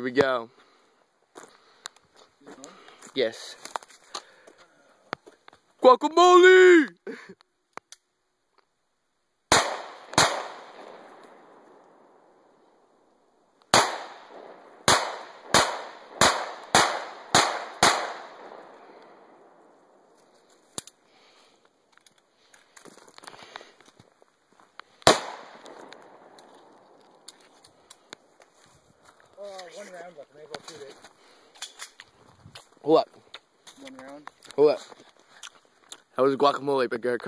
Here we go. Yes. Guacamole! one round left. Maybe I'll shoot it. Hold up. One round. Hold up. That was guacamole, but good.